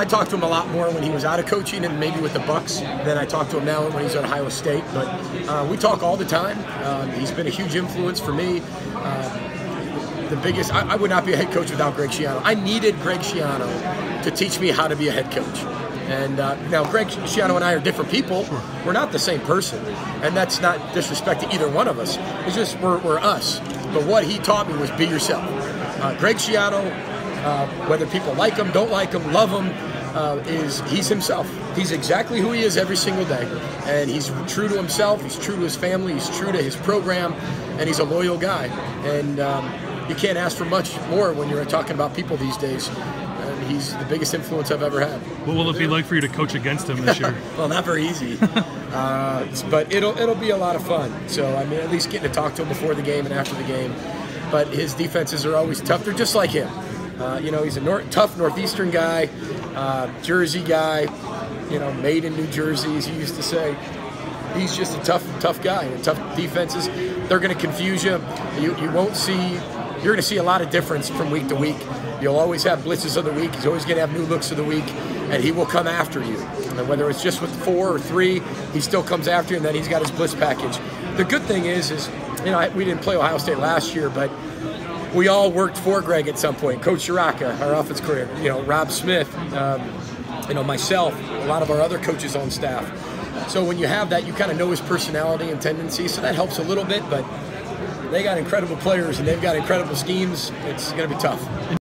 I talked to him a lot more when he was out of coaching and maybe with the Bucs than I talk to him now when he's at Ohio State. But uh, we talk all the time. Um, he's been a huge influence for me. Uh, the biggest, I, I, would not be a head coach without Greg Schiano. I needed Greg Schiano to teach me how to be a head coach. And uh, now, Greg Schiano and I are different people. We're not the same person. And that's not disrespect to either one of us. It's just we're, we're us. But what he taught me was be yourself. Uh, Greg Schiano, uh, whether people like him, don't like him, love him, uh, is he's himself. He's exactly who he is every single day. And he's true to himself, he's true to his family, he's true to his program, and he's a loyal guy. And um, you can't ask for much more when you're talking about people these days he's the biggest influence I've ever had. What will it be like for you to coach against him this year? well, not very easy, uh, but it'll it'll be a lot of fun. So I mean, at least getting to talk to him before the game and after the game. But his defenses are always tough. They're just like him. Uh, you know, he's a nor- tough northeastern guy, uh, Jersey guy. You know, made in New Jersey, as he used to say. He's just a tough, tough guy. And tough defenses, they're going to confuse you. You you won't see. You're going to see a lot of difference from week to week. You'll always have blitzes of the week. He's always going to have new looks of the week, and he will come after you. And whether it's just with four or three, he still comes after you, and then he's got his blitz package. The good thing is, is you know, we didn't play Ohio State last year, but we all worked for Greg at some point. Coach Ciarrocca, our offense career, you know, Rob Smith, um, you know, myself, a lot of our other coaches on staff. So when you have that, you kind of know his personality and tendencies, so that helps a little bit. But they got incredible players and they've got incredible schemes. It's going to be tough.